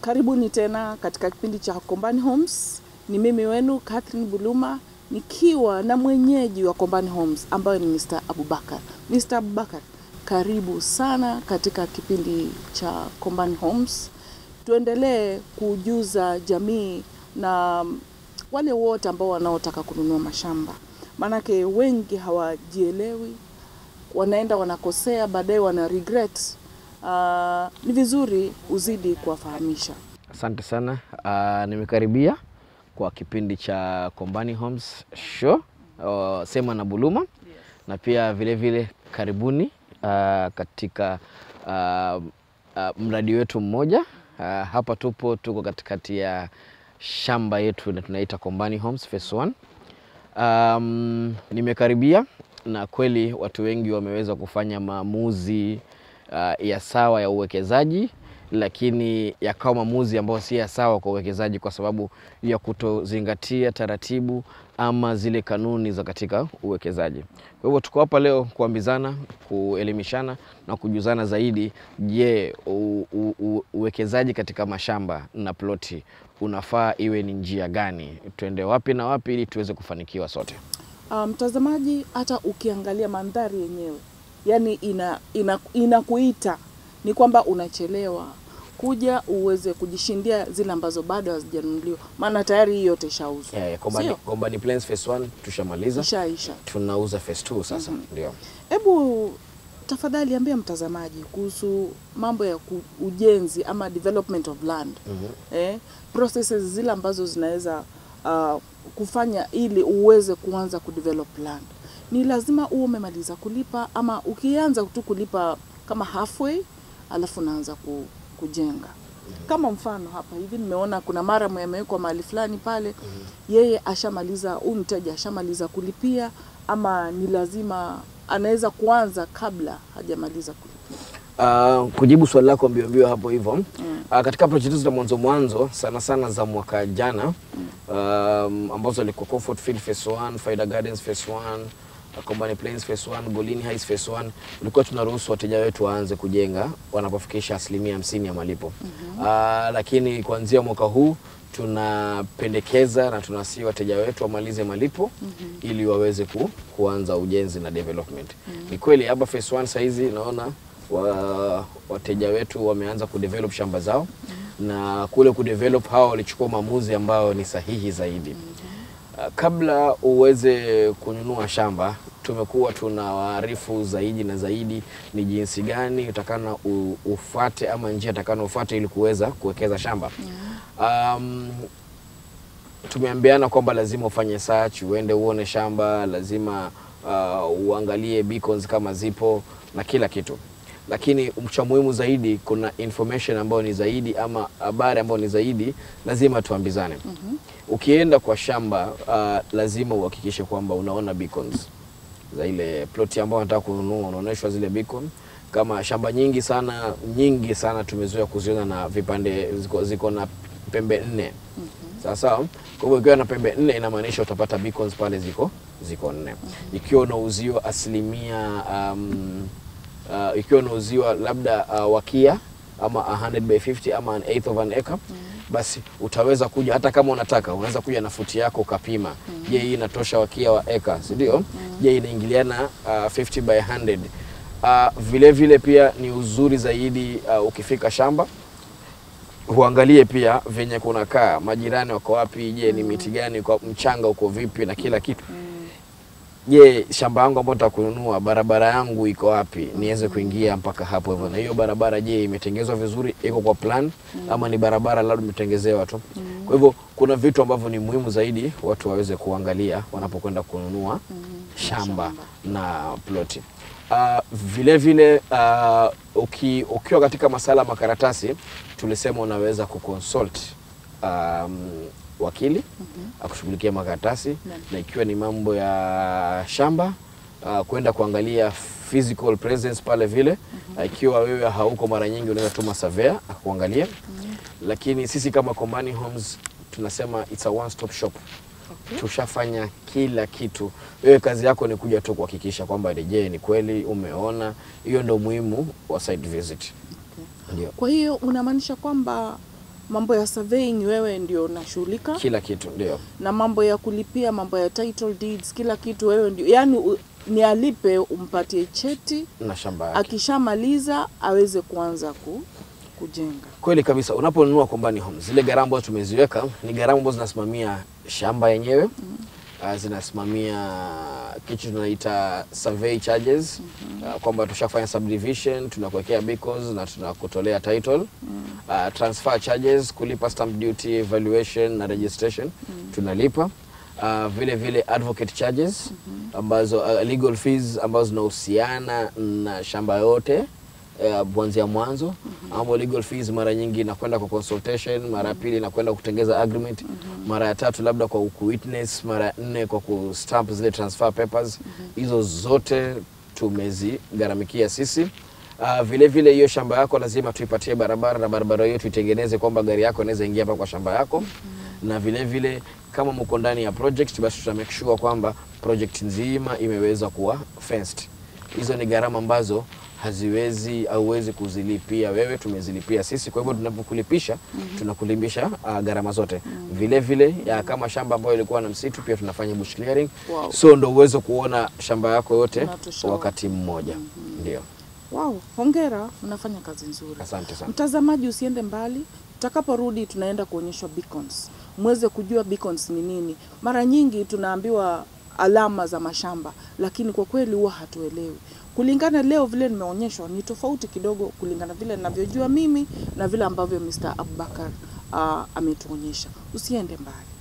Karibuni tena katika kipindi cha Kombani Homes. Ni mimi wenu Catherine Buluma nikiwa na mwenyeji wa Kombani Homes ambayo ni Mr. Abubakar. Mr. Abubakar, karibu sana katika kipindi cha Kombani Homes. Tuendelee kujuza jamii na wale wote ambao wanaotaka kununua mashamba, maanake wengi hawajielewi, wanaenda wanakosea, baadaye wana regret. Uh, ni vizuri uzidi kuwafahamisha. Asante sana. Uh, nimekaribia kwa kipindi cha Kombani Homes Show uh, Sema na Buluma na pia vilevile vile karibuni uh, katika uh, uh, mradi wetu mmoja uh, hapa tupo tuko katikati ya shamba yetu na tunaita Kombani Homes Phase 1. Um, nimekaribia na kweli watu wengi wameweza kufanya maamuzi uh, ya sawa ya uwekezaji lakini yakawa maamuzi ambayo si ya sawa kwa uwekezaji kwa sababu ya kutozingatia taratibu ama zile kanuni za katika uwekezaji. Kwa hivyo tuko hapa leo kuambizana, kuelimishana na kujuzana zaidi. Je, uwekezaji katika mashamba na ploti unafaa iwe ni njia gani? Tuende wapi na wapi ili tuweze kufanikiwa sote? Mtazamaji, um, hata ukiangalia mandhari yenyewe, yani ina, ina, inakuita ni kwamba unachelewa kuja uweze kujishindia zile ambazo bado hazijanunuliwa, maana tayari hii yote ishauzwa, Yeah, Kombani, Gombani Plains Phase 1 tushamaliza, ishaisha. tunauza Phase 2 sasa mm -hmm. ndio. Hebu tafadhali ambia mtazamaji kuhusu mambo ya ku- ujenzi ama development of land mm -hmm. eh, processes zile ambazo zinaweza uh, kufanya ili uweze kuanza kudevelop land. Ni lazima uwe umemaliza kulipa ama ukianza tu kulipa kama halfway, alafu unaanza ku, kujenga kama mfano hapa hivi nimeona kuna mara yamewekwa mahali fulani pale, yeye ashamaliza, huyu mteja ashamaliza kulipia, ama ni lazima anaweza kuanza kabla hajamaliza kulipia. Uh, kujibu swali lako mbio mbio hapo hivyo mm. uh, katika project za mwanzo mwanzo sana sana za mwaka jana um, ambazo alikuwa Comfort Field Phase 1, Faida Gardens Phase 1, uh, Kombani Plains Phase 1, Golini Heights Phase 1 tulikuwa tunaruhusu wateja wetu waanze kujenga wanapofikisha asilimia hamsini ya malipo mm-hmm. Aa, lakini kuanzia mwaka huu tunapendekeza na tunasii wateja wetu wamalize malipo mm-hmm. ili waweze ku, kuanza ujenzi na development mm-hmm. ni kweli hapa phase 1 saizi naona wa, wateja wetu wameanza kudevelop shamba zao mm-hmm. na kule kudevelop hao walichukua maamuzi ambayo ni sahihi zaidi mm-hmm. uh, kabla uweze kununua shamba tumekuwa tunawaarifu zaidi na zaidi ni jinsi gani utakana ufuate ufate ama njia utakana ufate ili kuweza kuwekeza shamba Yeah. um, tumeambiana kwamba lazima ufanye search, uende uone shamba, lazima uh, uangalie beacons kama zipo na kila kitu, lakini cha muhimu zaidi, kuna information ambayo ni zaidi ama habari ambayo ni zaidi, lazima tuambizane. mm-hmm. Ukienda kwa shamba uh, lazima uhakikishe kwamba unaona beacons za ile ploti ambayo unataka kununua, unaonyeshwa zile beacon. Kama shamba nyingi sana nyingi sana tumezoea kuziona na vipande ziko, ziko na pembe nne mm -hmm. sawa sawa. Kwa hivyo ikiwa na pembe nne inamaanisha utapata beacons pale ziko ziko nne. mm -hmm. Ikiwa unauziwa asilimia um, uh, ikiwa unauziwa labda uh, wakia ama 100 by 50 ama an eighth of an acre mm. basi utaweza kuja hata kama unataka unaweza kuja na futi yako ukapima. mm. Je, hii inatosha wakia wa acre si ndio? Je, inaingiliana uh, 50 by 100. Uh, vile vile pia ni uzuri zaidi uh, ukifika shamba huangalie pia venye kunakaa, majirani wako wapi, je ni miti gani, kwa mchanga uko vipi na kila kitu. Je, shamba yangu ambayo nitakununua barabara yangu iko wapi niweze kuingia mpaka hapo hivyo, na hiyo barabara je, imetengezwa vizuri, iko kwa plan ama ni barabara labda imetengezewa tu. Kwa hivyo kuna vitu ambavyo ni muhimu zaidi watu waweze kuangalia wanapokwenda kununua shamba na ploti. Uh, vile vile uh, uki, ukiwa katika masala makaratasi tulisema unaweza kuconsult um, wakili mm -hmm. akushughulikia makaratasi na ikiwa ni mambo ya shamba uh, kwenda kuangalia physical presence pale vile mm -hmm. ikiwa wewe hauko mara nyingi unaweza tuma surveyor akuangalia mm -hmm. lakini sisi kama Kombani Homes tunasema it's a one stop shop Okay. tushafanya kila kitu. Wewe kazi yako ni kuja tu kuhakikisha kwamba je, ni kweli umeona. Hiyo ndio muhimu wa site visit. Ndio Kwa hiyo unamaanisha kwamba mambo ya surveying wewe ndio unashughulika? Kila kitu, ndio. Na mambo ya kulipia, mambo ya title deeds, kila kitu wewe ndio, yani u, ni alipe umpatie cheti, na shamba yake. akishamaliza aweze kuanza ku, kujenga. Kweli kabisa, unaponunua Kombani Homes, zile gharama ambazo tumeziweka ni gharama ambazo zinasimamia shamba yenyewe uh, zinasimamia kitu tunaita survey charges mm uh, kwamba tushafanya subdivision, tunakuwekea beacons na tunakutolea title. Mm. Uh, transfer charges, kulipa stamp duty, valuation na registration mm. -hmm. tunalipa. Uh, vile vile advocate charges mm -hmm. ambazo uh, legal fees ambazo zinahusiana na shamba yote eh, uh, mwanzo mm -hmm. ama legal fees mara nyingi inakwenda kwa consultation, mara ya pili inakwenda kutengeza agreement, mm -hmm. mara ya tatu labda kwa ku witness, mara ya nne kwa ku stamp zile transfer papers. Hizo -hmm. zote tumezigharamikia sisi. Uh, vile vile hiyo shamba yako lazima tuipatie barabara na barabara hiyo tuitengeneze kwamba gari yako inaweza ingia hapa kwa shamba yako mm -hmm. na vile vile kama mko ndani ya project basi tuta make sure kwamba project nzima imeweza kuwa fenced. Hizo ni gharama ambazo haziwezi hauwezi kuzilipia wewe, tumezilipia sisi. Kwa hivyo tunapokulipisha tunakulipisha uh, gharama zote vile vile ya kama shamba ambayo ilikuwa na msitu pia tunafanya bush clearing Wow. so ndo uweze kuona shamba yako yote wakati mmoja. mm -hmm. Ndio, Wow, hongera, unafanya kazi nzuri. asante sana. Mtazamaji, usiende mbali. Tutakaporudi tunaenda kuonyeshwa beacons, mweze kujua beacons ni nini. Mara nyingi tunaambiwa alama za mashamba, lakini kwa kweli huwa hatuelewi. Kulingana leo vile nimeonyeshwa ni tofauti kidogo, kulingana vile ninavyojua mimi na vile ambavyo Mr. Abubakar uh, ametuonyesha. Usiende mbali.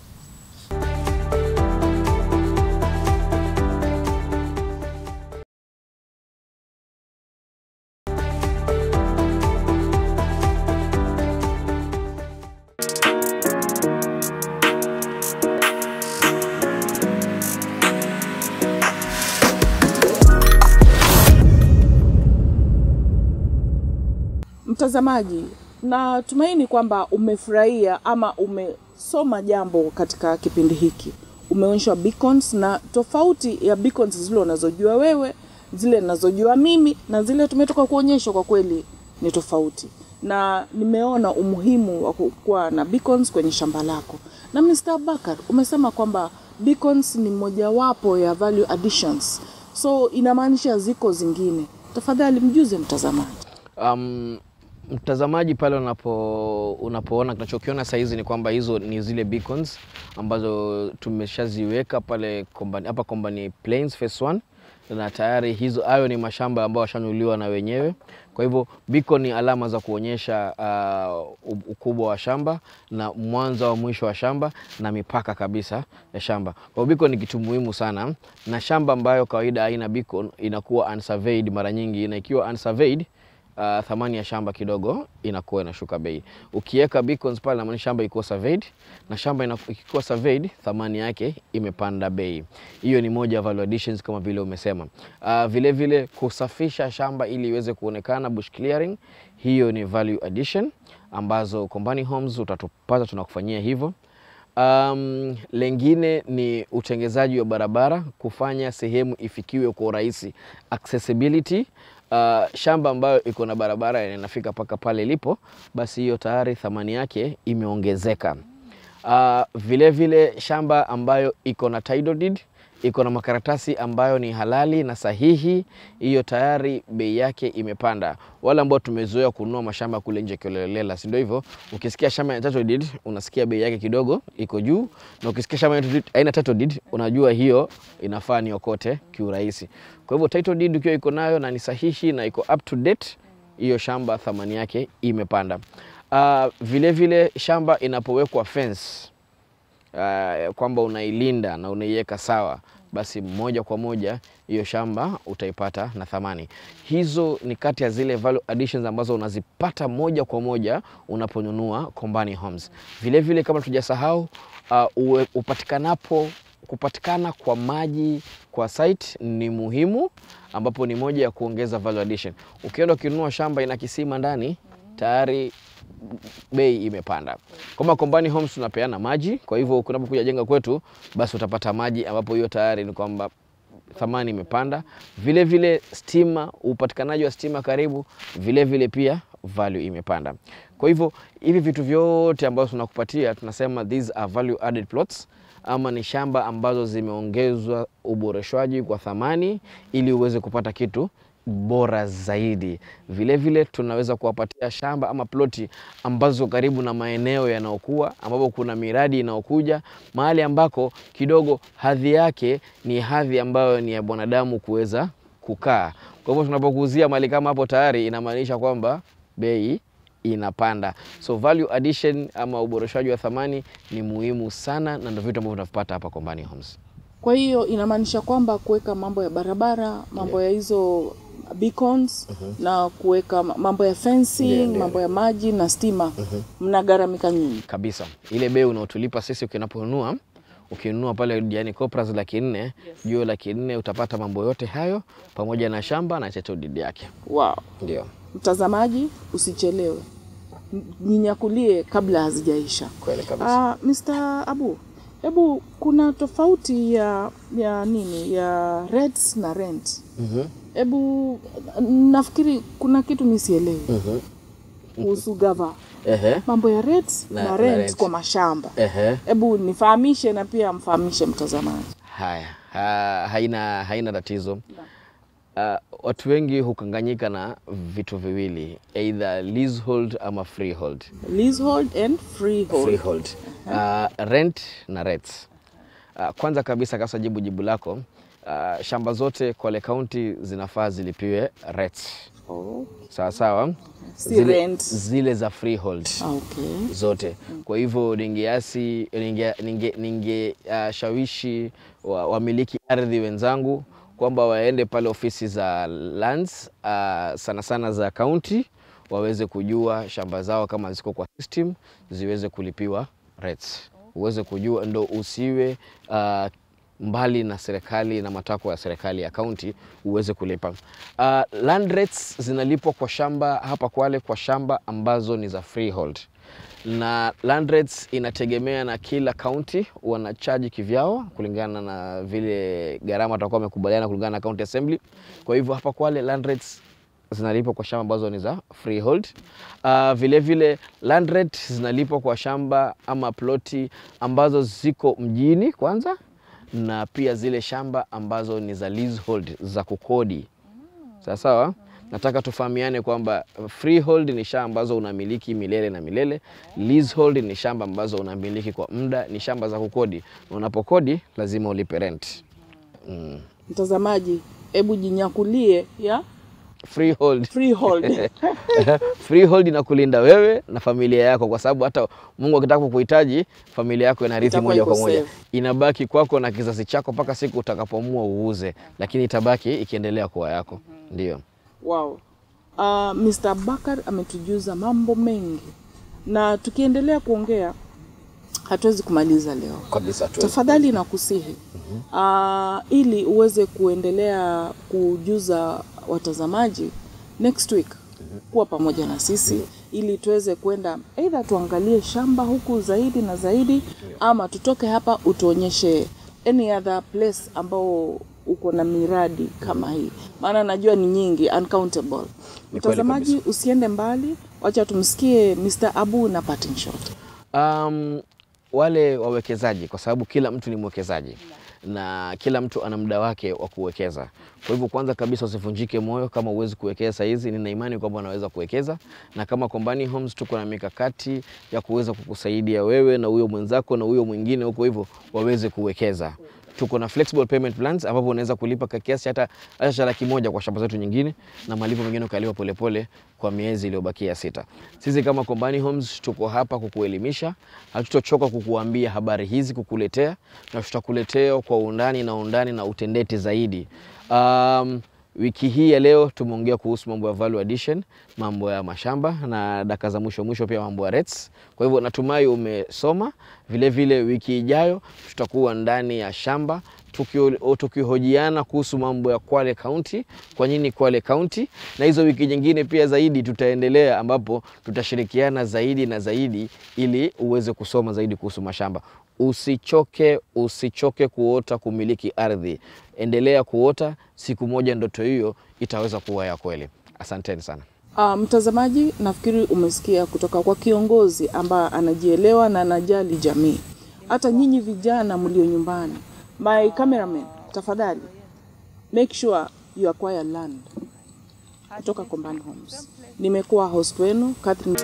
Mtazamaji, natumaini kwamba umefurahia ama umesoma jambo katika kipindi hiki. Umeonyeshwa beacons na tofauti ya beacons zile unazojua wewe, zile ninazojua mimi na zile tumetoka kuonyeshwa, kwa kweli ni tofauti, na nimeona umuhimu wa kuwa na beacons kwenye shamba lako. Na Mr. Bakar, umesema kwamba beacons ni mojawapo ya value additions, so inamaanisha ziko zingine. Tafadhali mjuze mtazamaji. Um, mtazamaji pale unapo unapoona tunachokiona saa hizi ni kwamba hizo ni zile beacons ambazo tumeshaziweka pale kombani, hapa Kombani Plains phase 1 na tayari hizo hayo ni mashamba ambayo washanuliwa na wenyewe. Kwa hivyo beacon ni alama za kuonyesha uh, ukubwa wa shamba na mwanzo wa mwisho wa shamba na mipaka kabisa ya shamba. Kwa biko ni kitu muhimu sana, na shamba ambayo kawaida haina beacon inakuwa unsurveyed mara nyingi, na ikiwa unsurveyed uh, thamani ya shamba kidogo inakuwa inashuka bei. Ukiweka beacons pale, maana shamba iko surveyed, na shamba ikikuwa surveyed thamani yake imepanda bei. Hiyo ni moja ya value additions kama vile umesema. Uh, vile vile kusafisha shamba ili iweze kuonekana bush clearing, hiyo ni value addition ambazo Kombani Homes utatupata tunakufanyia hivyo. Um, lengine ni utengezaji wa barabara, kufanya sehemu ifikiwe kwa urahisi, accessibility. Uh, shamba ambayo iko na barabara inafika mpaka pale ilipo, basi hiyo tayari thamani yake imeongezeka. Uh, vile vile shamba ambayo iko na title deed iko na makaratasi ambayo ni halali na sahihi, hiyo tayari bei yake imepanda. Wale ambao tumezoea kununua mashamba kule nje kiolelela, si ndio hivyo? Ukisikia shamba ya title deed unasikia bei yake kidogo iko juu, na ukisikia shamba ya title deed- aina title deed unajua hiyo inafaa niokote kiurahisi. Kwa hivyo title deed ukiwa iko nayo na ni sahihi na iko up to date, hiyo shamba thamani yake imepanda. Uh, vile vile shamba inapowekwa fence uh, kwamba unailinda na unaiweka sawa, basi moja kwa moja hiyo shamba utaipata na thamani. Hizo ni kati ya zile value additions ambazo unazipata moja kwa moja unaponunua Kombani Homes. Vile vile kama tujasahau, uh, upatikanapo kupatikana kwa maji kwa site ni muhimu, ambapo ni moja ya kuongeza value addition. Ukienda ukinunua shamba ina kisima ndani tayari bei imepanda. Kama Kombani Homes tunapeana maji, kwa hivyo kunapokuja jenga kwetu, basi utapata maji, ambapo hiyo tayari ni kwamba thamani imepanda. Vile vile stima, upatikanaji wa stima karibu, vile vile pia value imepanda. Kwa hivyo hivi vitu vyote ambavyo tunakupatia tunasema these are value added plots ama ni shamba ambazo zimeongezwa uboreshwaji kwa thamani ili uweze kupata kitu bora zaidi. Vile vile tunaweza kuwapatia shamba ama ploti ambazo karibu na maeneo yanayokuwa, ambapo kuna miradi inayokuja mahali ambako kidogo hadhi yake ni hadhi ambayo ni ya mwanadamu kuweza kukaa. Kwa hivyo tunapokuuzia mali kama hapo tayari inamaanisha kwamba bei inapanda. So value addition ama uboreshaji wa thamani ni muhimu sana, na ndio vitu ambavyo tunavipata hapa Kombani Homes. Kwa hiyo inamaanisha kwamba kuweka mambo ya barabara, mambo yeah. ya hizo beacons na kuweka mambo ya fencing, yeah, yeah. mambo ya maji na stima mnagharamika nyinyi. kabisa ile bei unaotulipa sisi ukinaponunua ukinunua pale Diani Copras laki nne juu laki nne utapata mambo yote hayo pamoja na shamba na title deed yake. Wow. Ndio Mtazamaji, usichelewe, nyinyakulie ninyakulie kabla hazijaisha. kweli kabisa. Uh, Mr. Abu, hebu kuna tofauti ya ya nini ya rents na rent. Mhm, Hebu nafikiri kuna kitu misielewi mhm. kuhusu gava Ehe, mambo ya rents Na- na, rent, rent. kwa mashamba. Hebu nifahamishe na pia amfahamishe mtazamaji. Haya, ha, haina, haina tatizo. Uh, watu wengi hukanganyika na vitu viwili either leasehold ama freehold. Leasehold and freehold. freehold. Uh, rent na rates. Uh, kwanza kabisa kasa jibu jibu lako uh, shamba zote Kwale County zinafaa zilipiwe rates. Oh, Sawa sawa. Si zile, rent. zile za freehold okay. zote. Kwa hivyo ningeasi ninge, ninge, ninge uh, shawishi wa- wamiliki ardhi wenzangu kwamba waende pale ofisi za lands uh, sana sana za county waweze kujua shamba zao kama ziko kwa system ziweze kulipiwa rates, uweze kujua ndo usiwe uh, mbali na serikali na matakwa ya serikali ya kaunti uweze kulipa. Uh, land rates zinalipwa kwa shamba hapa Kwale kwa shamba ambazo ni za freehold na land rates inategemea na kila kaunti wanachaji kivyao kulingana na vile gharama watakuwa wamekubaliana kulingana na county assembly. Kwa hivyo hapa Kwale land rates zinalipwa kwa shamba ambazo ni za freehold. Uh, vile vile land rent zinalipwa kwa shamba ama ploti ambazo ziko mjini kwanza, na pia zile shamba ambazo ni za leasehold za kukodi. Sawa sawa. Nataka tufahamiane kwamba freehold ni shamba ambazo unamiliki milele na milele. Leasehold ni shamba ambazo unamiliki kwa muda, ni shamba za kukodi. Na unapokodi lazima ulipe rent. Mm. Mtazamaji, hebu jinyakulie ya Freehold. freehold. freehold inakulinda wewe na familia yako, kwa sababu hata Mungu akitaka kukuhitaji familia yako inarithi moja kwa moja, inabaki kwako na kizazi chako mpaka siku utakapoamua uuze, lakini itabaki ikiendelea kuwa yako. mm -hmm. Ndio. Wow. Uh, Mr. Bakar ametujuza mambo mengi na tukiendelea kuongea hatuwezi kumaliza leo. Kabisa tu. Tafadhali nakusihi mm -hmm. uh, ili uweze kuendelea kujuza watazamaji next week kuwa pamoja na sisi ili tuweze kwenda aidha tuangalie shamba huku zaidi na zaidi ama tutoke hapa utuonyeshe any other place ambao uko na miradi kama hii, maana najua ni nyingi uncountable. Mtazamaji, usiende mbali, wacha tumsikie Mr. Abu na parting shot. Um, wale wawekezaji, kwa sababu kila mtu ni mwekezaji na kila mtu ana muda wake wa kuwekeza. Kwa hivyo, kwanza kabisa usivunjike moyo kama uwezi kuwekeza saa hizi. Nina imani kwamba unaweza kuwekeza, na kama Kombani Homes tuko na mikakati ya kuweza kukusaidia wewe na huyo mwenzako na huyo mwingine huko hivyo waweze kuwekeza. Tuko na flexible payment plans ambapo unaweza kulipa kwa kiasi hata hata laki moja kwa shamba zetu nyingine, na malipo mengine ukalipa polepole kwa miezi iliyobakia sita. Sisi kama Kombani Homes tuko hapa kukuelimisha, hatutochoka kukuambia habari hizi, kukuletea na tutakuletea kwa undani na undani na utendeti zaidi. Um, wiki hii ya leo tumeongea kuhusu mambo ya value addition, mambo ya mashamba na daka za mwisho mwisho pia mambo ya rates. Kwa hivyo natumai umesoma. Vile vile wiki ijayo tutakuwa ndani ya shamba tukihojiana kuhusu mambo ya Kwale County, kwa nini Kwale County, na hizo wiki nyingine pia zaidi tutaendelea, ambapo tutashirikiana zaidi na zaidi ili uweze kusoma zaidi kuhusu mashamba. Usichoke, usichoke kuota kumiliki ardhi, endelea kuota, siku moja ndoto hiyo itaweza kuwa ya kweli. Asanteni sana. Uh, mtazamaji, nafikiri umesikia kutoka kwa kiongozi ambaye anajielewa na anajali jamii. Hata nyinyi vijana mlio nyumbani, my cameraman, tafadhali make sure you acquire land kutoka Kombani Homes. Nimekuwa host wenu Catherine